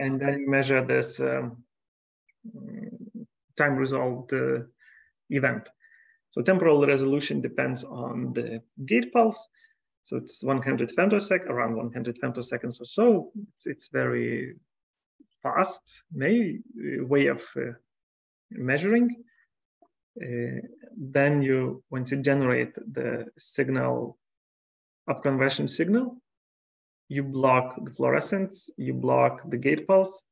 and then you measure this um, time resolved uh, event. So temporal resolution depends on the gate pulse. So it's 100 femtosec, around 100 femtoseconds or so. It's, it's very fast may, way of uh, measuring. Uh, then you, once you generate the signal, upconversion signal, you block the fluorescence, you block the gate pulse,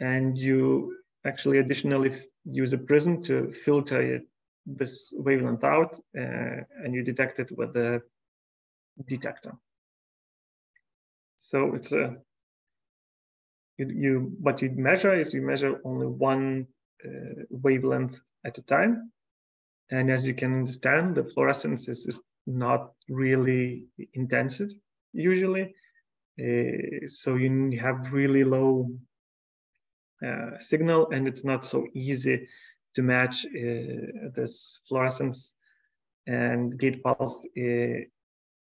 and you actually additionally use a prism to filter it, this wavelength out, uh, and you detect it with the detector. So it's a you, you what you measure is you measure only one uh, wavelength at a time, and as you can understand, the fluorescence is, is not really intensive usually. Uh, so you have really low uh, signal, and it's not so easy to match uh, this fluorescence and gate pulse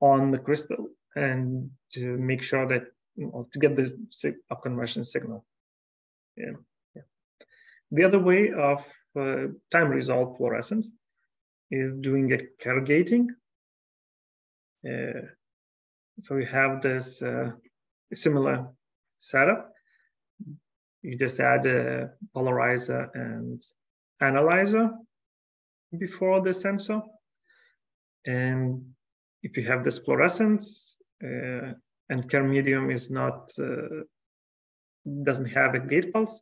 on the crystal and to make sure that you know, to get this upconversion signal. Yeah. yeah. The other way of time resolved fluorescence is doing a Kerr gating. Uh, so we have this uh, similar setup. You just add a polarizer and analyzer before the sensor. And if you have this fluorescence uh, and Kerr medium is not uh, doesn't have a gate pulse,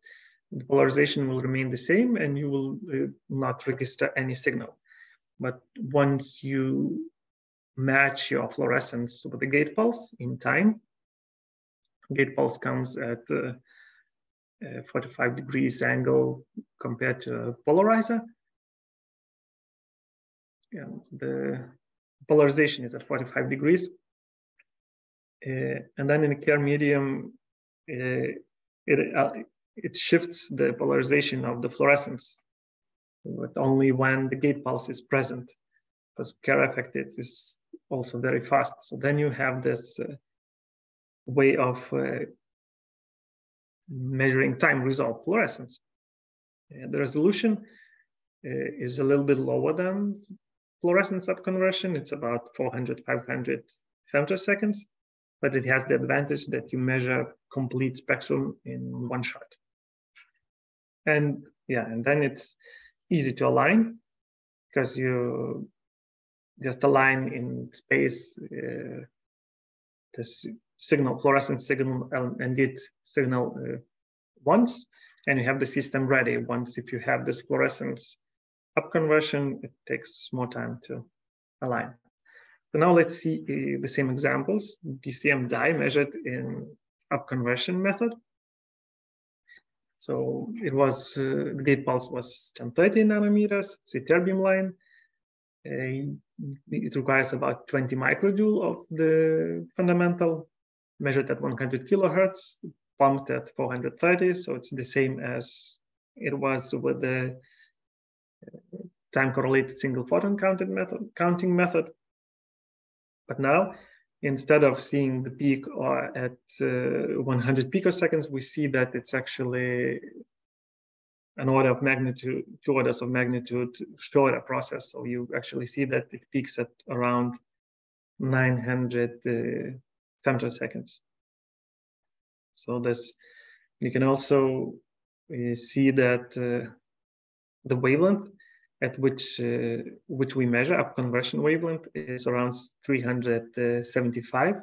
the polarization will remain the same and you will uh, not register any signal. But once you match your fluorescence with the gate pulse in time, gate pulse comes at uh, uh, 45 degrees angle compared to polarizer. And the polarization is at 45 degrees. Uh, and then in a Kerr medium, uh, it, uh, it shifts the polarization of the fluorescence, but only when the gate pulse is present, because Kerr effect is, is also very fast. So then you have this uh, way of uh, measuring time resolved fluorescence. the resolution uh, is a little bit lower than fluorescence upconversion. It's about 400, 500 femtoseconds, but it has the advantage that you measure complete spectrum in one shot. And yeah, and then it's easy to align because you just align in space uh, this signal, fluorescence signal and gate signal uh, once, and you have the system ready once if you have this fluorescence upconversion, it takes more time to align. So now let's see uh, the same examples. DCM dye measured in upconversion method. So it was, uh, the gate pulse was 1030 nanometers, it's a ytterbium line. Uh, it requires about 20 microjoule of the fundamental measured at 100 kilohertz, pumped at 430. So it's the same as it was with the time correlated single photon method, counting method. But now, instead of seeing the peak or at uh, 100 picoseconds, we see that it's actually an order of magnitude, two orders of magnitude shorter process. So you actually see that it peaks at around 900 uh, femtoseconds. So this, you can also uh, see that uh, the wavelength at which uh, which we measure upconversion wavelength is around 375. Uh,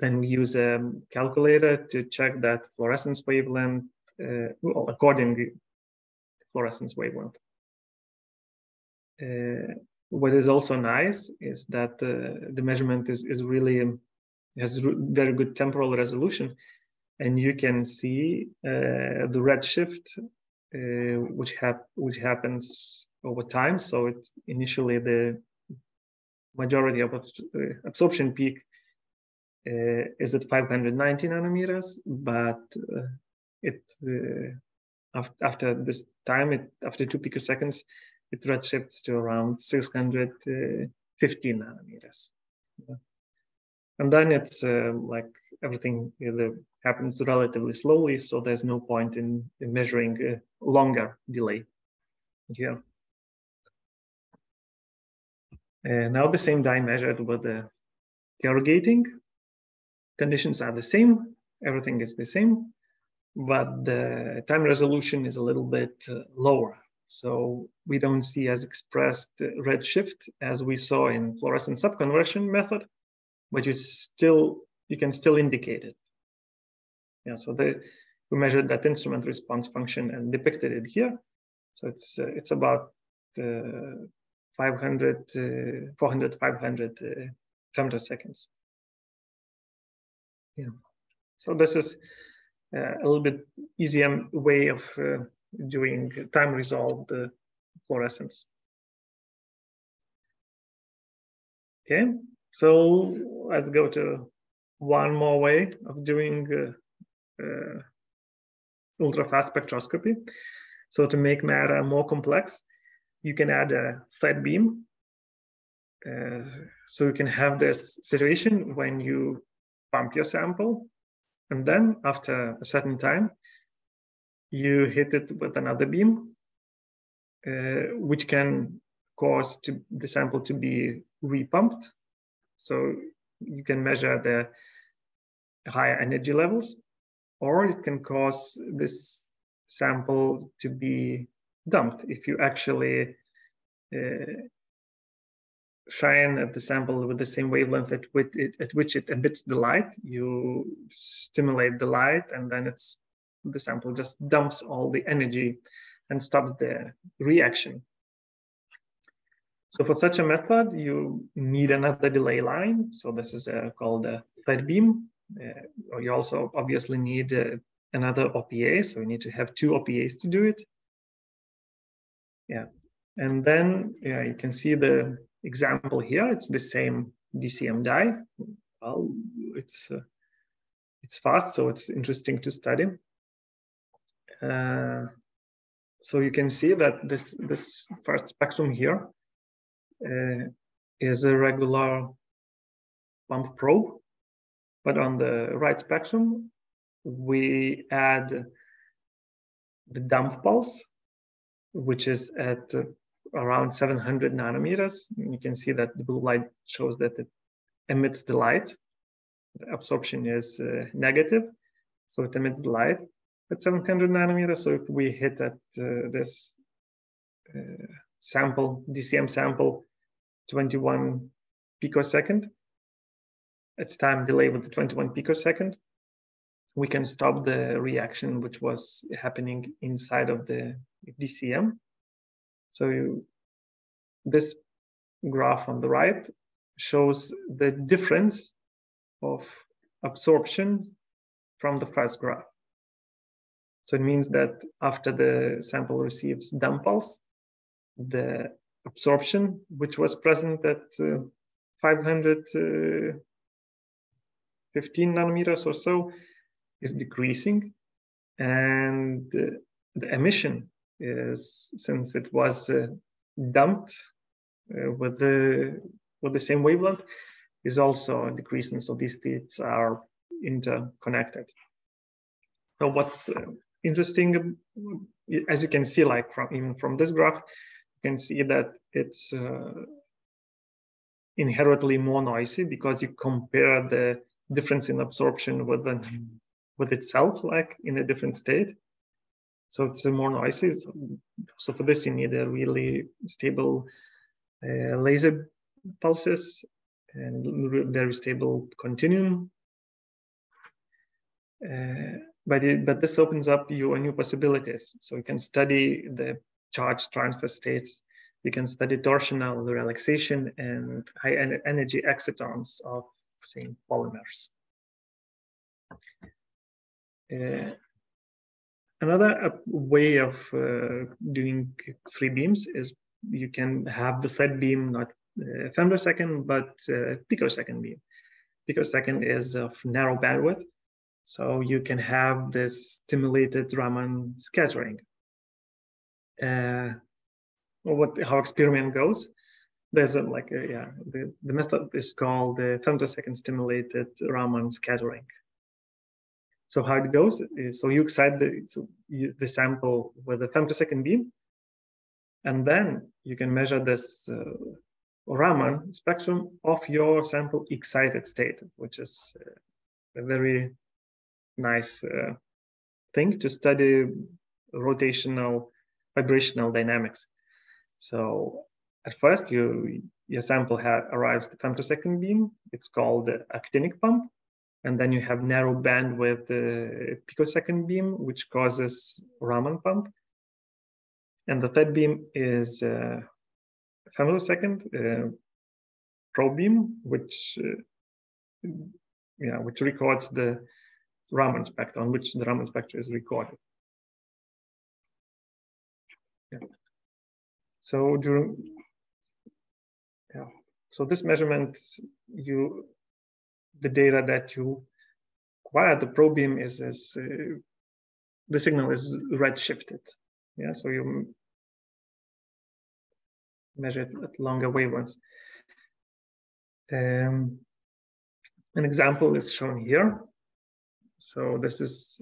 then we use a calculator to check that fluorescence wavelength well, according to fluorescence wavelength. What is also nice is that uh, the measurement is, is really um, has very good temporal resolution and you can see uh, the redshift uh, which hap- which happens over time. So it's initially the majority of uh, absorption peak uh, is at 590 nanometers, but it uh, after, after this time, it after two picoseconds, it redshifts to around 650 uh, nanometers. Yeah. And then it's uh, like everything happens relatively slowly, so there's no point in, in measuring a longer delay here. And now the same dye measured with the Kerr gating. Conditions are the same, everything is the same, but the time resolution is a little bit uh, lower. So we don't see as expressed redshift as we saw in fluorescence upconversion method, which is still, you can still indicate it. Yeah, so the, we measured that instrument response function and depicted it here. So it's, uh, it's about uh, 500, uh, 400, 500 uh, femtoseconds. Yeah, so this is uh, a little bit easier way of uh, doing time resolved uh, fluorescence. Okay, so let's go to one more way of doing uh, uh, ultra-fast spectroscopy. So to make matter more complex, you can add a flat beam. Uh, so you can have this situation when you pump your sample, and then after a certain time, you hit it with another beam, uh, which can cause to, the sample to be repumped. So you can measure the higher energy levels, or it can cause this sample to be dumped if you actually uh, shine at the sample with the same wavelength at, it, at which it emits the light. You stimulate the light, and then it's the sample just dumps all the energy and stops the reaction. So for such a method, you need another delay line. So this is uh, called a fed beam. Uh, you also obviously need uh, another OPA. So you need to have two OPAs to do it. Yeah. And then yeah, you can see the example here. It's the same DCM dye. Well, it's uh, it's fast, so it's interesting to study. Uh, so you can see that this, this first spectrum here uh, is a regular pump probe, but on the right spectrum, we add the dump pulse, which is at around 700 nanometers. You can see that the blue light shows that it emits the light. The absorption is uh, negative, so it emits the light at 700 nanometers. So if we hit at uh, this uh, sample, DCM sample, 21 picosecond, it's time delay with the 21 picosecond, we can stop the reaction which was happening inside of the DCM. So you, this graph on the right shows the difference of absorption from the first graph. So it means that after the sample receives dump pulse, the absorption, which was present at uh, 515 uh, nanometers or so, is decreasing. And uh, the emission is, since it was uh, dumped uh, with the with the same wavelength, is also decreasing. So these states are interconnected. So what's uh, interesting, as you can see, like from even from this graph, you can see that it's uh, inherently more noisy because you compare the difference in absorption with the, with itself, like in a different state. So it's more noisy. So, for this, you need a really stable uh, laser pulses and very stable continuum. Uh, but it, but this opens up you new possibilities. So you can study the charge transfer states. You can study torsional relaxation and high energy excitons of say polymers. Uh, another uh, way of uh, doing three beams is you can have the flat beam not uh, femtosecond but picosecond beam. Picosecond is of narrow bandwidth, so you can have this stimulated Raman scattering. Uh, what how experiment goes? There's a, like a, yeah, the, the method is called the femtosecond stimulated Raman scattering. So how it goes so you excite the, so the sample with a femtosecond beam, and then you can measure this uh, Raman spectrum of your sample excited state, which is uh, a very nice uh, thing to study rotational vibrational dynamics. So at first, you your sample ha- arrives the femtosecond beam. It's called the actinic pump, and then you have narrow bandwidth uh, picosecond beam, which causes Raman pump. And the third beam is uh, femtosecond uh, probe beam, which uh, yeah, which records the Raman spectrum, on which the Raman spectrum is recorded. Yeah. So during yeah, so this measurement, you the data that you acquire the probe beam is is uh, the signal is red shifted. Yeah, so you measure it at longer wavelengths. Um, an example is shown here. So this is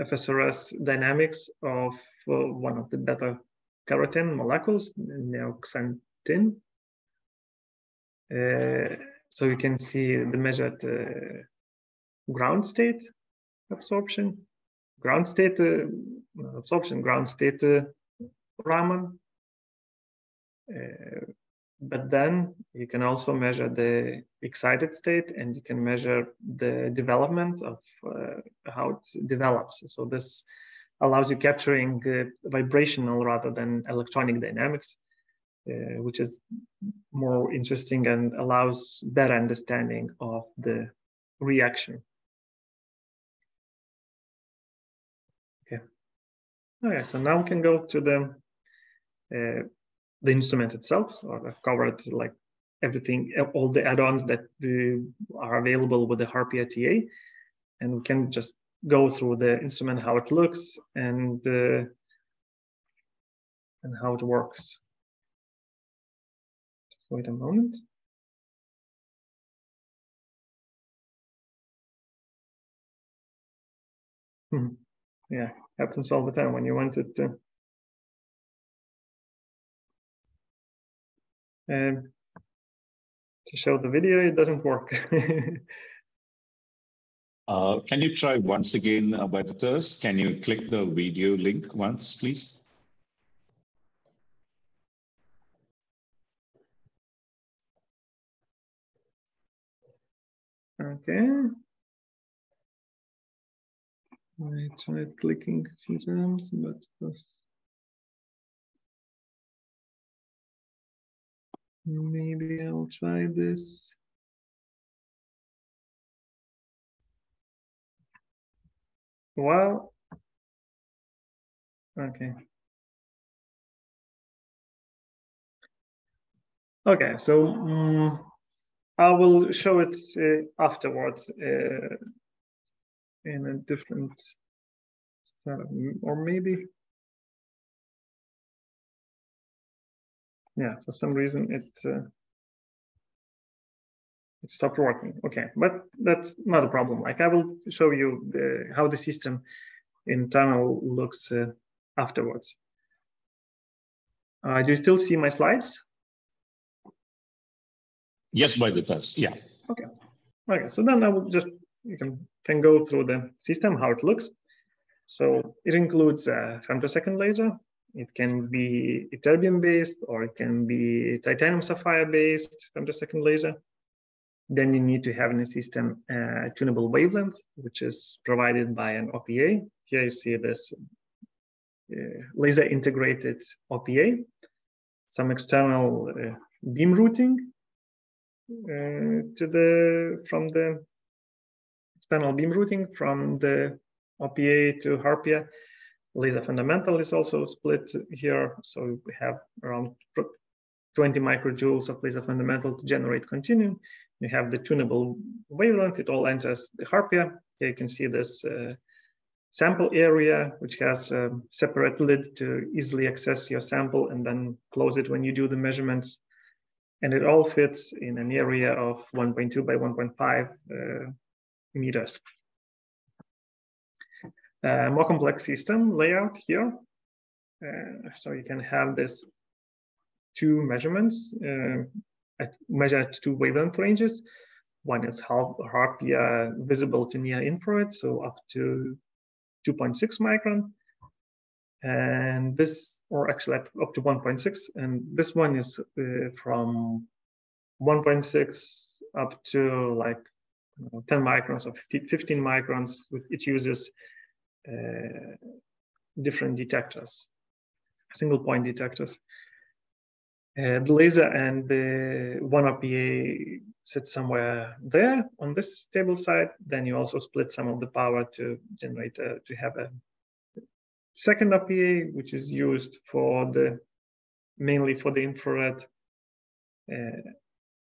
FSRS dynamics of uh, one of the beta carotene molecules, neoxanthin. Uh, so you can see the measured uh, ground state absorption, ground state uh, absorption, ground state uh, Raman. Uh, but then you can also measure the excited state and you can measure the development of uh, how it develops. So this allows you capturing uh, vibrational rather than electronic dynamics, uh, which is more interesting and allows better understanding of the reaction. Okay. Okay, so now we can go to the uh, the instrument itself. So I've covered like everything, all the add-ons that uh, are available with the Harpia TA, and we can just go through the instrument, how it looks, and uh, and how it works. Wait a moment. Hmm. Yeah, happens all the time when you want it to um, to show the video, it doesn't work. uh, can you try once again, uh, editors? Can you click the video link once, please? Okay. I tried clicking a few times, but was Maybe I'll try this. Well, okay. Okay, so um, I will show it uh, afterwards uh, in a different setup, or maybe yeah, for some reason it uh, it stopped working. Okay, but that's not a problem. Like I will show you the, how the system in internal looks uh, afterwards. Uh, do you still see my slides? Yes, by the test. Yeah. Okay. Okay. So then I will just you can can go through the system how it looks. So it includes a femtosecond laser, it can be ytterbium based or it can be titanium sapphire based femtosecond laser. Then you need to have in the system a tunable wavelength, which is provided by an OPA. Here you see this uh, laser integrated OPA, some external uh, beam routing to the from the external beam routing from the OPA to Harpia Laser fundamental is also split here. So we have around 20 microjoules of laser fundamental to generate continuum. We have the tunable wavelength, it all enters the Harpia. Here you can see this uh, sample area, which has a separate lid to easily access your sample and then close it when you do the measurements. And it all fits in an area of 1.2 by 1.5 uh, meters. A more complex system layout here. Uh, so you can have this two measurements, uh, at, measure at two wavelength ranges. One is half Harpia visible to near infrared, so up to 2.6 micron. And this, or actually up to 1.6, and this one is uh, from 1.6 up to like you know, 10 microns or 15 microns. It uses uh, different detectors, single point detectors. Uh, the laser and the one OPA sits somewhere there on this table side. Then you also split some of the power to generate a, to have a second OPA, which is used for the mainly for the infrared. Uh,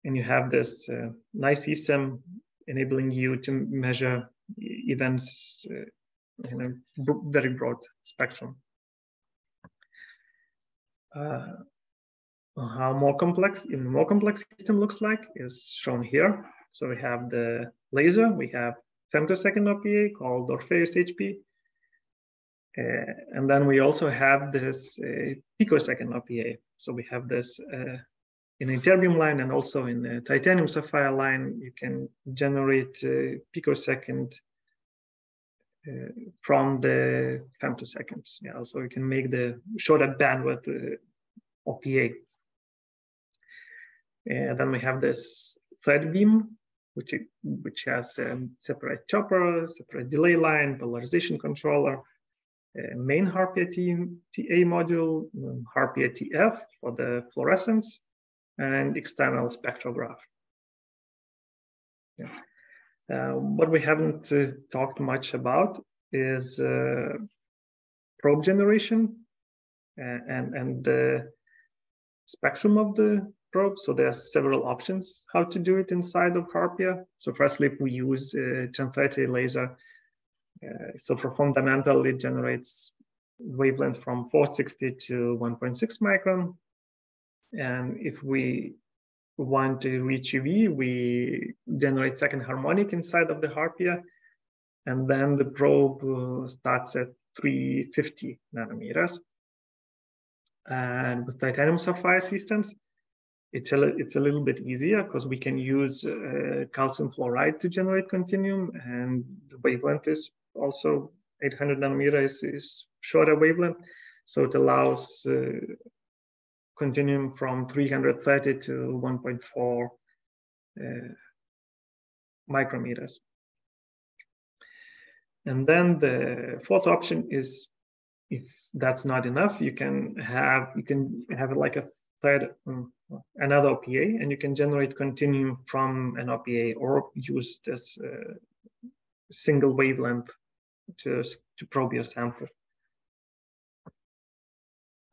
and you have this uh, nice system enabling you to measure events uh, in a very broad spectrum. Uh, how more complex, even more complex system looks like is shown here. So we have the laser, we have femtosecond OPA called Orpheus HP. Uh, and then we also have this uh, picosecond OPA. So we have this uh, in a ytterbium line and also in a titanium sapphire line, you can generate picosecond uh, from the femtoseconds. Yeah, so you can make the shorter bandwidth uh, OPA. And then we have this thread beam, which, which has a separate chopper, separate delay line, polarization controller, main Harpia TA module, um, Harpia TF for the fluorescence, and external spectrograph. Yeah. Uh, what we haven't uh, talked much about is uh, probe generation and, and the spectrum of the probe. So there are several options how to do it inside of Harpia. So firstly, if we use uh, 1030 laser, uh, so for fundamental, it generates wavelength from 460 to 1.6 micron. And if we want to reach UV, we generate second harmonic inside of the Harpia. And then the probe uh, starts at 350 nanometers. And with titanium sapphire systems, it's a, it's a little bit easier because we can use uh, calcium fluoride to generate continuum and the wavelength is also 800 nanometers is shorter wavelength. So it allows uh, continuum from 330 to 1.4 uh, micrometers. And then the fourth option is if that's not enough, you can have you can have like a third um, another OPA, and you can generate continuum from an OPA or use this uh, single wavelength to to probe your sample.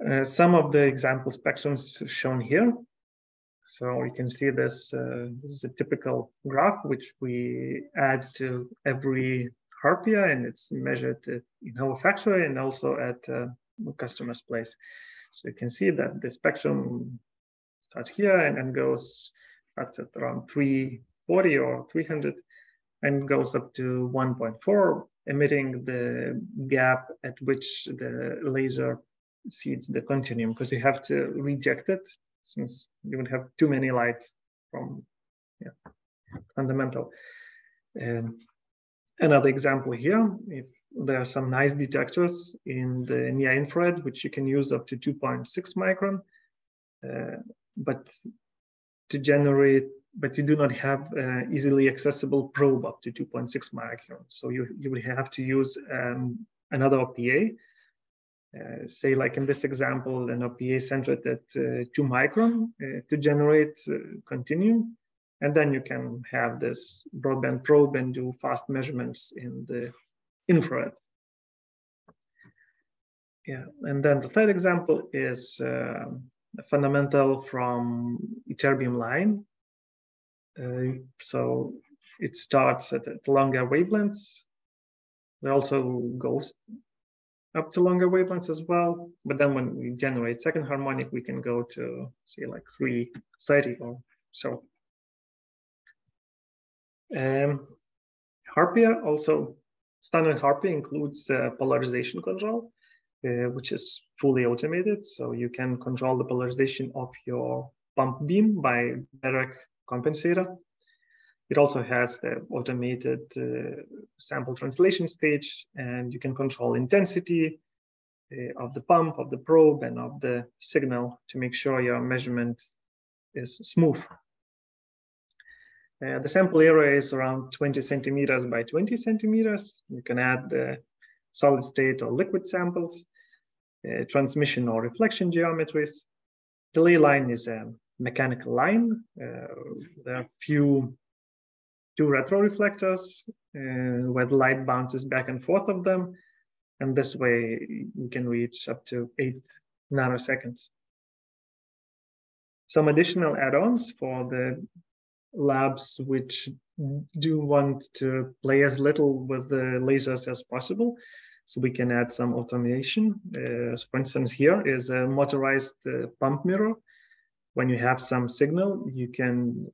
Uh, some of the example spectrums shown here. So you can see this, uh, this is a typical graph which we add to every Harpia and it's measured in our factory and also at uh, customer's place. So you can see that the spectrum starts here and then goes, starts at around 340 or 300 and goes up to 1.4, emitting the gap at which the laser seeds the continuum because you have to reject it since you would have too many lights from yeah, fundamental. And another example here, if there are some nice detectors in the near infrared, which you can use up to 2.6 micron, uh, but to generate, but you do not have uh, easily accessible probe up to 2.6 micron. So you, you would have to use um, another OPA uh, say like in this example, an OPA centered at uh, two micron uh, to generate uh, continuum. And then you can have this broadband probe and do fast measurements in the infrared. Yeah, and then the third example is uh, fundamental from ytterbium line. So it starts at, at longer wavelengths. It also goes up to longer wavelengths as well. But then when we generate second harmonic, we can go to say like 330 or so. Um, Harpia also Standard Harpia includes uh, polarization control, uh, which is fully automated. So you can control the polarization of your pump beam by direct compensator. It also has the automated uh, sample translation stage, and you can control intensity uh, of the pump, of the probe, and of the signal to make sure your measurement is smooth. Uh, the sample area is around 20 centimeters by 20 centimeters. You can add the solid state or liquid samples, uh, transmission or reflection geometries. The ley line is a mechanical line. Uh, there are few two retroreflectors uh, where the light bounces back and forth of them. And this way we can reach up to eight nanoseconds. Some additional add-ons for the labs which do want to play as little with the lasers as possible. So we can add some automation. Uh, so for instance, here is a motorized uh, pump mirror. When you have some signal, you can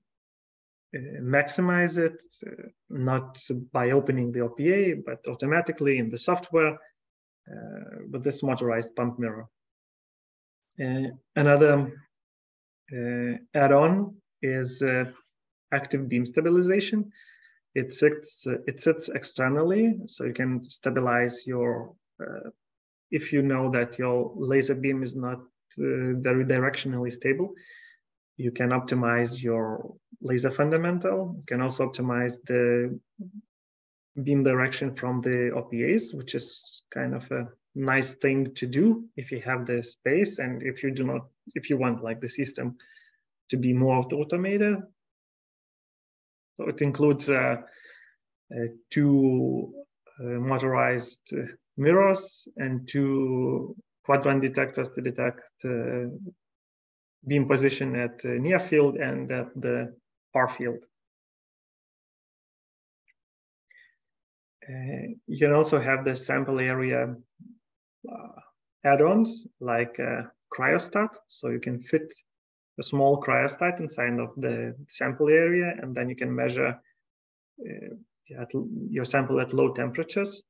uh, maximize it, uh, not by opening the OPA, but automatically in the software uh, with this motorized pump mirror. another add-on is active beam stabilization. It sits, it sits externally, so you can stabilize your, uh, if you know that your laser beam is not very directionally stable, you can optimize your laser fundamental. You can also optimize the beam direction from the OPAs, which is kind of a nice thing to do if you have the space and if you do not, if you want like the system to be more automated. So it includes uh, uh, two uh, motorized uh, mirrors and two quadrant detectors to detect uh, beam position at near field and at the far field. Uh, you can also have the sample area uh, add-ons like uh, cryostat. So you can fit a small cryostat inside of the sample area, and then you can measure uh, your sample at low temperatures.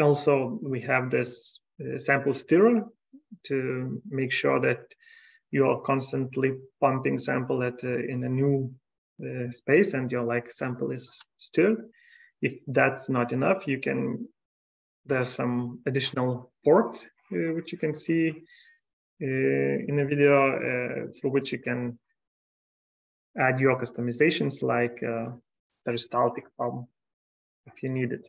Also, we have this uh, sample stirrer to make sure that you are constantly pumping sample at uh, in a new uh, space and your like sample is stirred. If that's not enough, you can there's some additional port uh, which you can see uh, in the video uh, through which you can add your customizations like uh, peristaltic pump if you need it.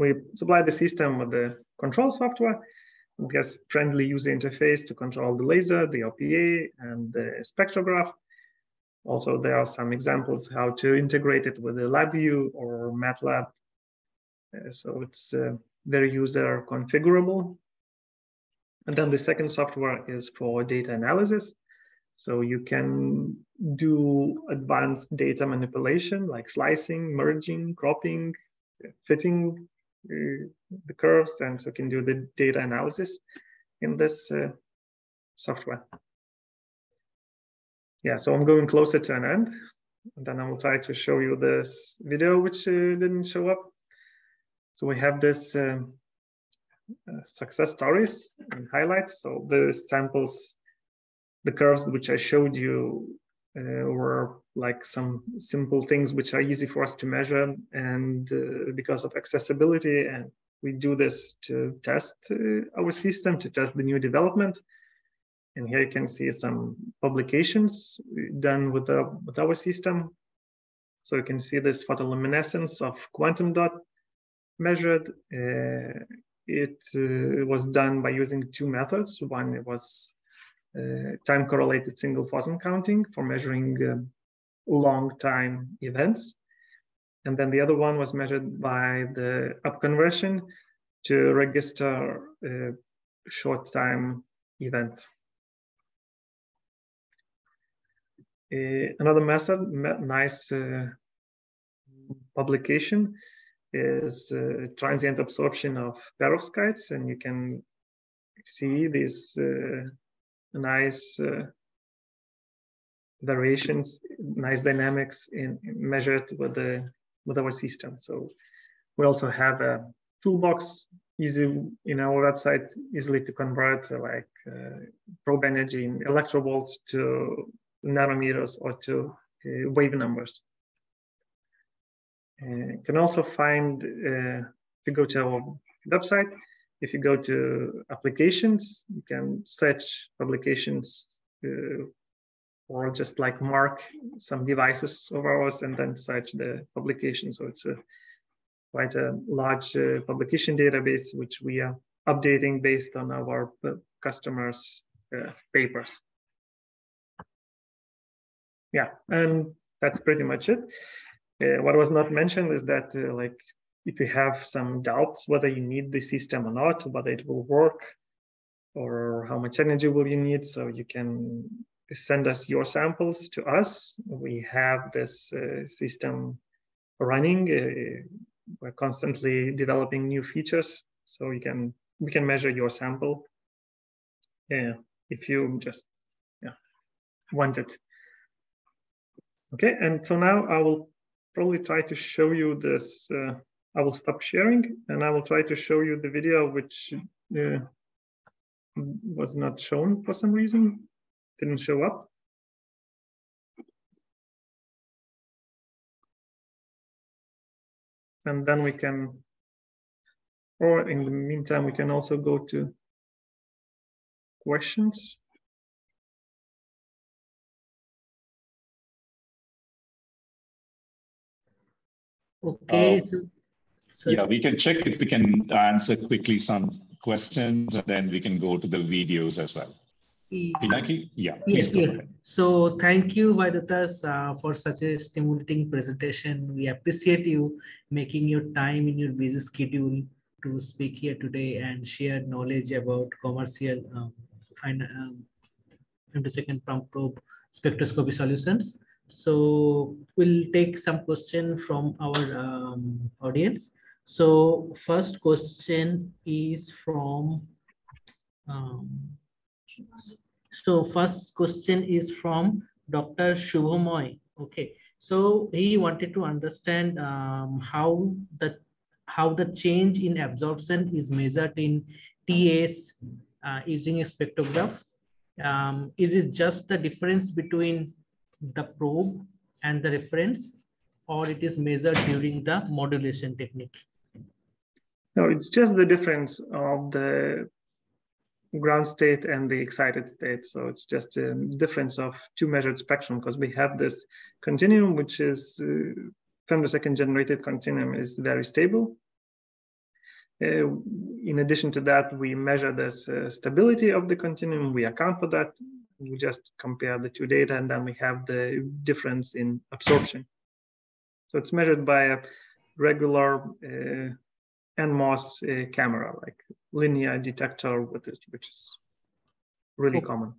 We supply the system with the control software it has friendly user interface to control the laser, the OPA, and the spectrograph. Also, there are some examples how to integrate it with the LabVIEW or MATLAB. Uh, so it's uh, very user configurable. And then the second software is for data analysis. So you can do advanced data manipulation like slicing, merging, cropping, fitting the curves and we can do the data analysis in this uh, software. Yeah, so I'm going closer to an end. And then I will try to show you this video which uh, didn't show up. So we have this uh, uh, success stories and highlights. So the samples, the curves which I showed you uh, were like some simple things which are easy for us to measure and uh, because of accessibility and we do this to test uh, our system to test the new development. And here you can see some publications done with, the, with our system. So you can see this photoluminescence of quantum dot measured uh, it uh, was done by using two methods. One was uh, time correlated single photon counting for measuring um, long time events. And then the other one was measured by the upconversion to register a short time event. Uh, another method, nice uh, publication, is uh, transient absorption of perovskites, and you can see these uh, nice uh, variations, nice dynamics in measured with the with our system. So we also have a toolbox easy in our website, easily to convert uh, like uh, probe energy in electrovolts to nanometers or to uh, wave numbers. Uh, you can also find, uh, if you go to our website, if you go to applications, you can search publications uh, or just like mark some devices of ours and then search the publication. So it's a quite a large uh, publication database, which we are updating based on our uh, customers' uh, papers. Yeah, and that's pretty much it. Uh, what was not mentioned is that uh, like if you have some doubts whether you need the system or not, whether it will work, or how much energy will you need, so you can send us your samples to us. We have this uh, system running we're constantly developing new features so you can we can measure your sample. Yeah if you just yeah want it. Okay and so now i will probably try to show you this uh, i will stop sharing and i will try to show you the video which uh, was not shown for some reason didn't show up and then we can, or in the meantime, we can also go to questions. Okay. Uh, so, so, yeah, we can check if we can answer quickly some questions, and then we can go to the videos as well. Pinaki? Yeah. Yes, yes. So thank you, Vaidotas, uh, for such a stimulating presentation. We appreciate you making your time in your busy schedule to speak here today and share knowledge about commercial um, find, um, femtosecond pump probe spectroscopy solutions. So we'll take some question from our um, audience. So first question is from um, so first question is from Dr. Shubhamoy. Okay, so he wanted to understand um, how the how the change in absorption is measured in TAS uh, using a spectrograph. Um, is it just the difference between the probe and the reference, or it is measured during the modulation technique? No, it's just the difference of the ground state and the excited state. So it's just a difference of two measured spectrum because we have this continuum, which is uh, femtosecond generated continuum is very stable. Uh, in addition to that, we measure this uh, stability of the continuum. We account for that. We just compare the two data and then we have the difference in absorption. So it's measured by a regular uh, NMOS uh, camera, like linear detector with it, which is really okay. common.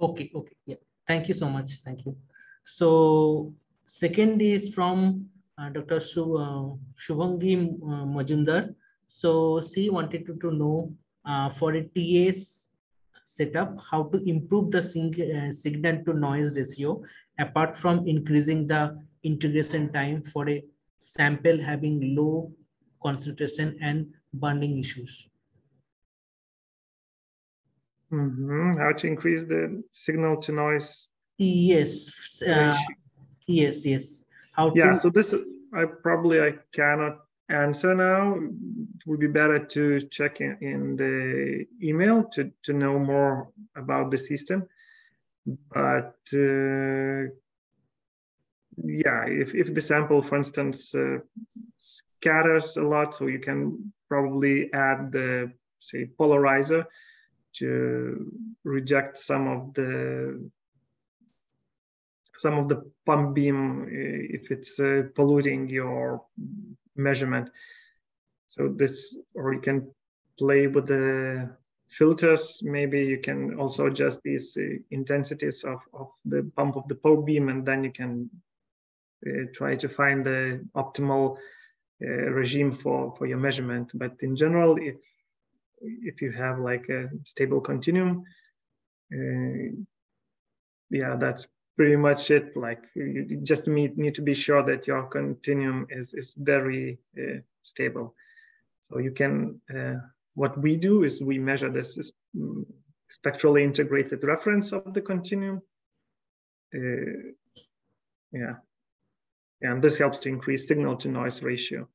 Okay, okay, yeah. Thank you so much. Thank you. So second is from uh, Dr. Shub, uh, Shubhangi uh, Majumdar. So she wanted to, to know uh, for a TAS setup, how to improve the uh, signal to noise ratio apart from increasing the integration time for a sample having low concentration and bonding issues. Mm -hmm. How to increase the signal to noise? Yes. Uh, yes. Yes. How? To... Yeah. So this, I probably I cannot answer now. It would be better to check in, in the email to to know more about the system. But uh, yeah, if if the sample, for instance, uh, scatters a lot, so you can probably add the say polarizer to reject some of the some of the pump beam eh, if it's uh, polluting your measurement. So this, or you can play with the filters. Maybe you can also adjust these uh, intensities of, of the pump of the probe beam, and then you can uh, try to find the optimal uh, regime for for your measurement. But in general, if if you have like a stable continuum, uh, yeah, that's pretty much it. Like you just need, need to be sure that your continuum is, is very uh, stable. So you can, uh, what we do is we measure this mm, spectrally integrated reference of the continuum. Uh, yeah. And this helps to increase signal to noise ratio.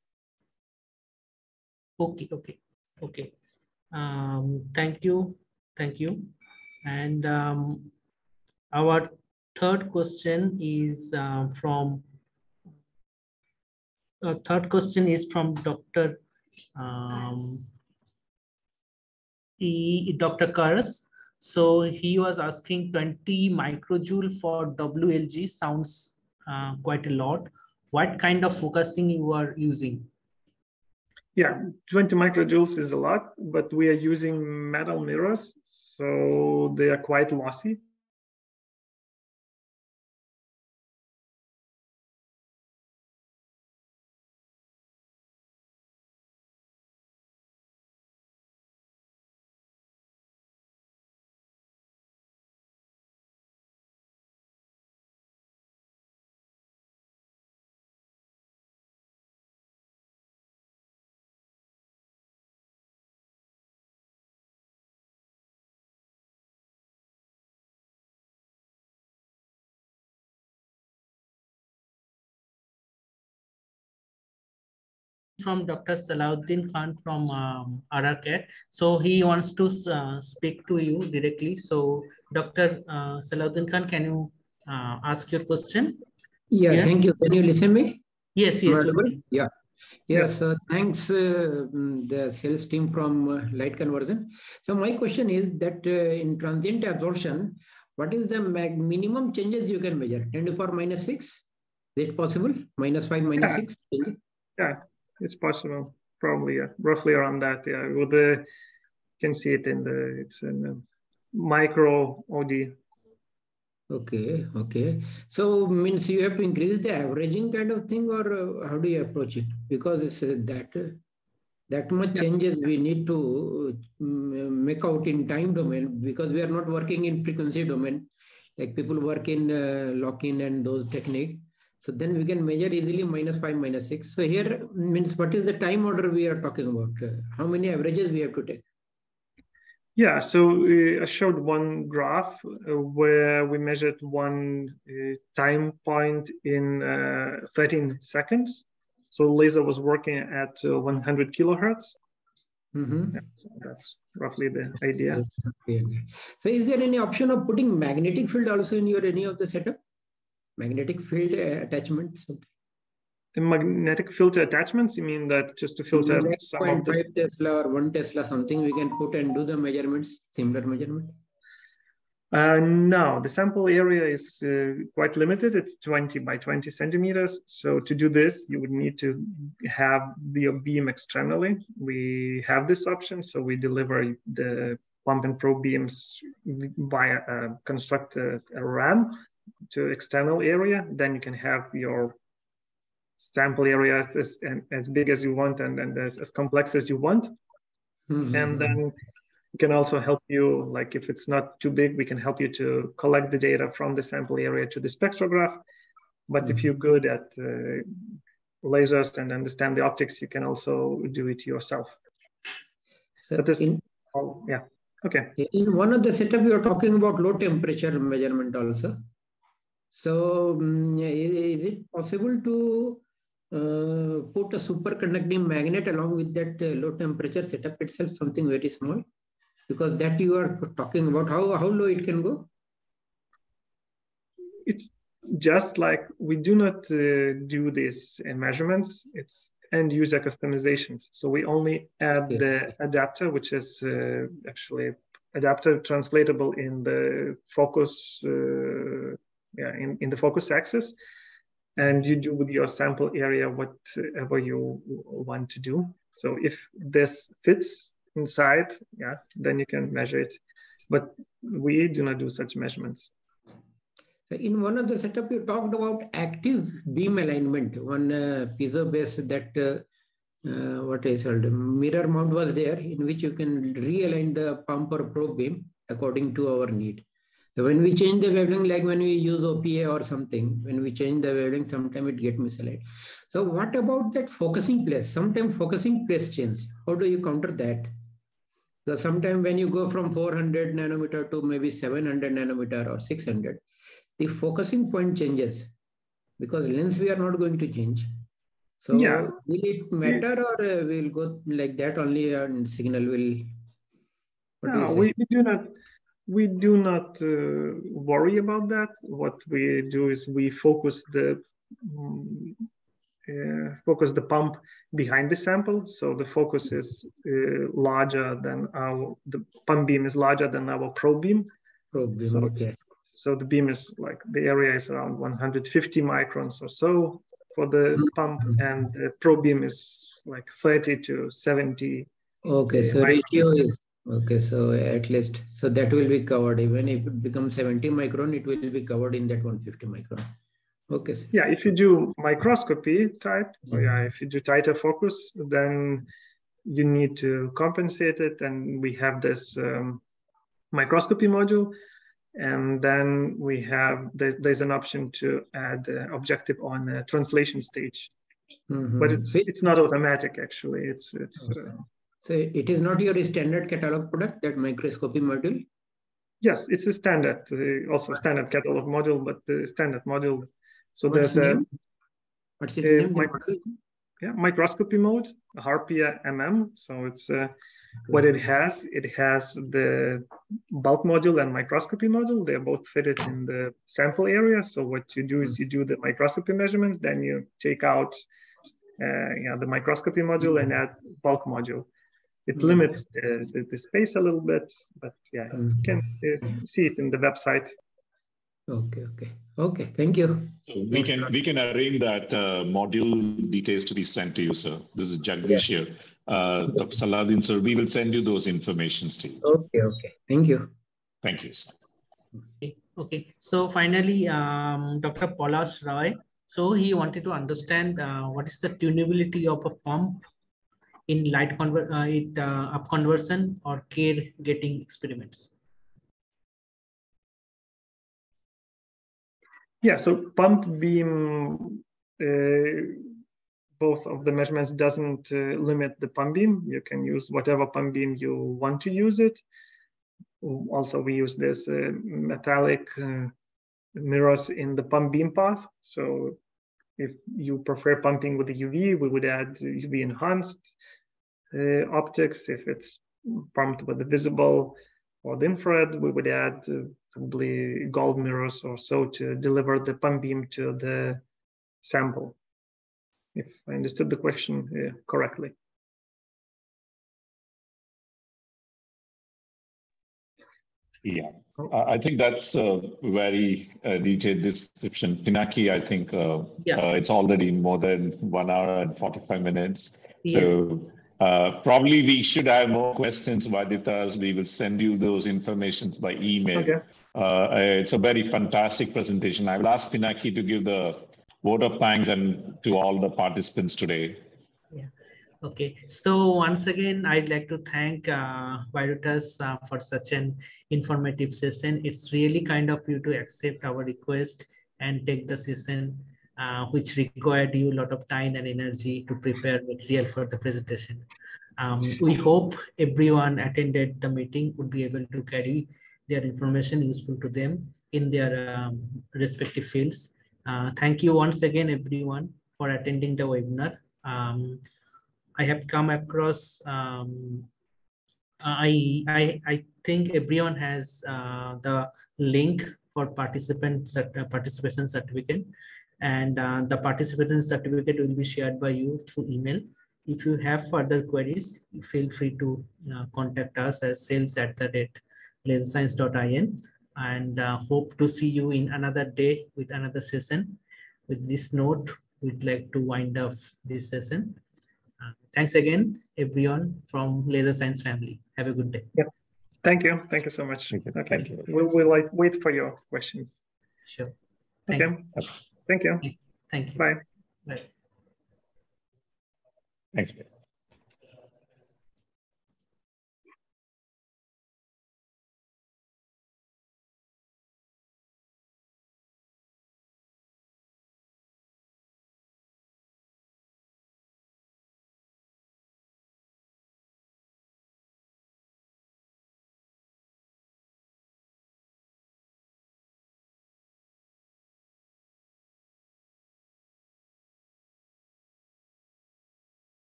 Okay, okay, okay. Um, thank you, thank you. And um, our third question is uh, from, uh, third question is from Dr. Um, e, Dr. Karas. So he was asking 20 microjoule for WLG sounds uh, quite a lot. What kind of focusing you are using? Yeah, 20 microjoules is a lot, but we are using metal mirrors, so they are quite lossy. From Dr. Salahuddin Khan from um. So he wants to uh, speak to you directly. So Dr. Uh, Salahuddin Khan, can you uh, ask your question? Yeah, yeah, thank you. Can you listen me? Yes, yes. Yeah. Yes, uh, thanks uh, mm, the sales team from uh, light conversion. So my question is that uh, in transient absorption, what is the minimum changes you can measure? 10 to the power minus 6? Is it possible? Minus 5, minus yeah. 6? Yeah, it's possible. Probably, yeah, roughly around that. Yeah, with the you can see it in the it's in the micro OD. Okay, okay. So means you have to increase the averaging kind of thing, or uh, how do you approach it? Because it's uh, that uh, that much yeah. changes we need to um, make out in time domain because we are not working in frequency domain like people work in uh, lock-in and those technique so then we can measure easily minus 5, minus 6. So here means what is the time order we are talking about? Uh, how many averages we have to take? Yeah, so uh, I showed one graph uh, where we measured one uh, time point in uh, 13 seconds. So laser was working at uh, 100 kilohertz. Mm -hmm. that's roughly the idea. So is there any option of putting magnetic field also in your any of the setup? Magnetic field attachment something in magnetic filter attachments you mean that just to filter some of the... tesla or 1 tesla something we can put and do the measurements similar measurement uh, no, the sample area is uh, quite limited. It's 20 by 20 centimeters. So to do this, you would need to have the beam externally. We have this option. So we deliver the pump and probe beams via uh, construct a, a RAM to external area, then you can have your sample area as, as, as big as you want and, and as, as complex as you want. Mm-hmm. And then we can also help you, like if it's not too big, we can help you to collect the data from the sample area to the spectrograph. But mm-hmm. if you're good at uh, lasers and understand the optics, you can also do it yourself. So but this, in, oh, yeah, okay. In one of the setup, you are talking about low temperature measurement also. So um, is it possible to uh, put a superconducting magnet along with that uh, low temperature setup itself, something very small? Because that you are talking about, how, how low it can go? It's just like we do not uh, do this in measurements. It's end user customizations. So we only add the adapter, which is uh, actually adapter translatable in the focus uh, yeah, in, in the focus axis and you do with your sample area whatever you want to do. So if this fits inside, yeah, then you can measure it. But we do not do such measurements. In one of the setup, you talked about active beam alignment. One uh, piezo base that uh, uh, called mirror mount was there, in which you can realign the pump or probe beam according to our need. So when we change the wavelength, like when we use OPA or something, when we change the wavelength, sometimes it get misaligned. So what about that focusing place? Sometimes focusing place change. How do you counter that? So sometimes when you go from 400 nanometer to maybe 700 nanometer or 600, the focusing point changes because lens we are not going to change. So yeah. will it matter or uh, we'll go like that only and signal will? No, we, we do not we do not uh, worry about that. What we do is we focus the um, uh, focus the pump behind the sample. So the focus is uh, larger than our the pump beam is larger than our probe beam. Probe beam. So, okay. so the beam is like the area is around 150 microns or so for the pump, and the probe beam is like 30 to 70. Okay, so ratio is Okay, so at least, so that will be covered. Even if it becomes 70 micron, it will be covered in that 150 micron. Okay. Yeah, if you do microscopy type, mm-hmm. yeah, if you do tighter focus, then you need to compensate it. And we have this um, microscopy module. And then we have, there's, there's an option to add uh, objective on a translation stage. Mm-hmm. But it's it's not automatic actually. It's it's okay. uh, so it is not your standard catalog product, that microscopy module? Yes, it's a standard, uh, also standard catalog module, but the standard module. So What's there's a What's its name? Micro, yeah, microscopy mode, Harpia MM. So it's uh, what it has. It has the bulk module and microscopy module. They're both fitted in the sample area. So what you do is you do the microscopy measurements, then you take out uh, know, the microscopy module and add bulk module it mm. limits the, the, the, space a little bit, but yeah, you mm. can uh, see it in the website. Okay, okay, okay. Thank you. we can we can arrange that uh, module details to be sent to you, sir. This is Jagdish yeah. here. Uh, Dr. Salahuddin, sir, we will send you those informations to you. Okay, okay. Thank you. Thank you, sir. Okay, okay. So finally, um, Dr. Palash Roy. So he wanted to understand uh, what is the tunability of a pump in light convert uh, it uh, up conversion or Kerr gating experiments? Yeah so pump beam uh, both of the measurements doesn't uh, limit the pump beam. You can use whatever pump beam you want to use it. Also we use this uh, metallic mirrors in the pump beam path. So if you prefer pumping with the UV, we would add UV enhanced optics. If it's pumped with the visible or the infrared, we would add uh, probably gold mirrors or so to deliver the pump beam to the sample, if I understood the question uh, correctly. Yeah, I think that's a very uh, detailed description. Pinaki, I think uh, yeah. uh, it's already more than one hour and 45 minutes. Yes. So uh, probably we should have more questions, Vaidotas. We will send you those informations by email. Okay. Uh, it's a very fantastic presentation. I will ask Pinaki to give the vote of thanks and to all the participants today. Yeah. Okay. So once again, I'd like to thank uh, Vaidotas uh, for such an informative session. It's really kind of you to accept our request and take the session uh, which required you a lot of time and energy to prepare material for the presentation. Um, we hope everyone attended the meeting would be able to carry their information useful to them in their um, respective fields. Uh, thank you once again, everyone, for attending the webinar. Um, I have come across, um, I, I, I think everyone has uh, the link for participant uh, participation certificate and uh, the participation certificate will be shared by you through email. If you have further queries, feel free to uh, contact us at sales at the rate laserscience.in and uh, hope to see you in another day with another session. With this note, we'd like to wind up this session. Uh, thanks again, everyone from Laser Science family. Have a good day. Yep. Thank you. Thank you so much. Okay. Thank you. We'll, we'll like, wait for your questions. Sure. Thank okay. You. Thank you. Thank you. Bye. Bye. Thanks.